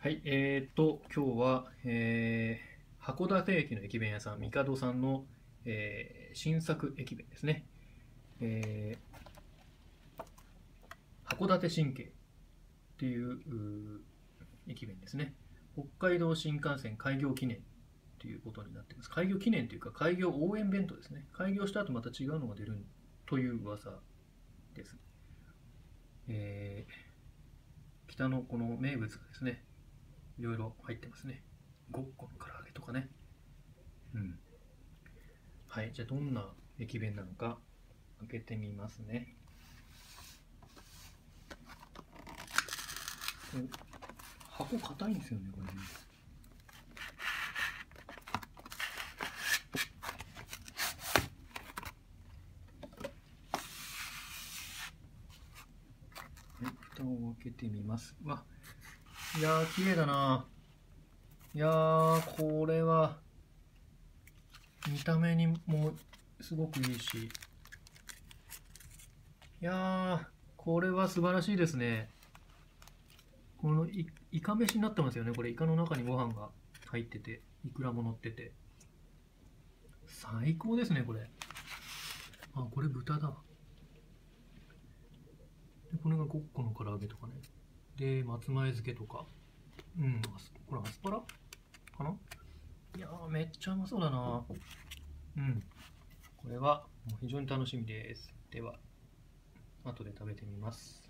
はい、えーっと、今日は、えー函館駅の駅弁屋さん、みかどさんの、えー新作駅弁ですね。えー函館神経っていうう駅弁ですね。北海道新幹線開業記念ということになっています。開業記念というか、開業応援弁当ですね。開業した後また違うのが出るという噂です。えー北のこの名物がですね、いろいろ入ってますね。ごっこの唐揚げとかね。うん。はい、じゃあどんな駅弁なのか開けてみますね。箱硬いんですよね、これね。はい、蓋を開けてみます。わ、いやー、綺麗だな。いやー、これは、見た目にもすごくいいし。いやー、これは素晴らしいですね。このいイカ飯になってますよね。これ、イカの中にご飯が入ってて、イクラも乗ってて。最高ですね、これ。あ、これ豚だ。でこれがごっこの唐揚げとかね。で、松前漬けとか。うん、これアスパラかな？いやー、めっちゃうまそうだな。うん。これは非常に楽しみです。では、後で食べてみます。